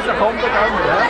Also komm, dann. Ja?